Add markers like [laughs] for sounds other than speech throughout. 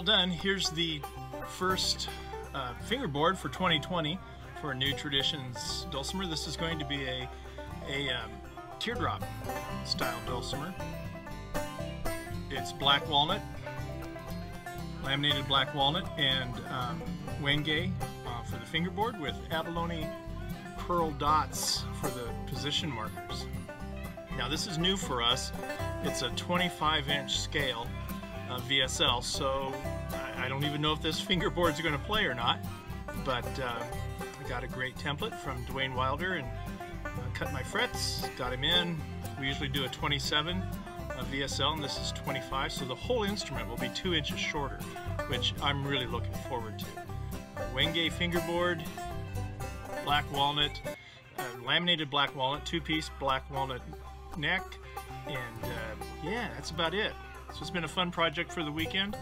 All done. Here's the first uh, fingerboard for 2020 for New Traditions dulcimer. This is going to be a, a um, teardrop style dulcimer. It's black walnut, laminated black walnut, and um, wenge uh, for the fingerboard with abalone pearl dots for the position markers. Now this is new for us. It's a 25 inch scale uh, VSL, so I, I, don't even know if this [laughs] fingerboard is going to play or not, but uh, I got a great template from Dwayne Wilder and uh, cut my frets, got him in. We usually do a 27 uh, VSL and this is 25, so the whole instrument will be two inches shorter, which I'm really looking forward to. Wenge fingerboard, black walnut, uh, laminated black walnut, two-piece black walnut neck, and uh, yeah, that's about it. So it's been a fun project for the weekend.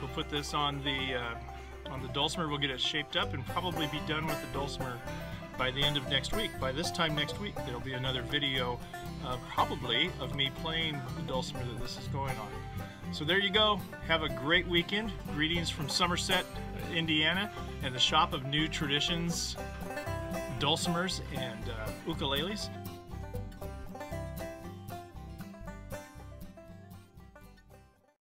We'll put this on the uh, on the dulcimer. We'll get it shaped up and probably be done with the dulcimer by the end of next week. By this time next week, there'll be another video, uh, probably, of me playing the dulcimer that this is going on. So there you go. Have a great weekend. Greetings from Somerset, Indiana, and the shop of new traditions, dulcimers, and uh, ukuleles.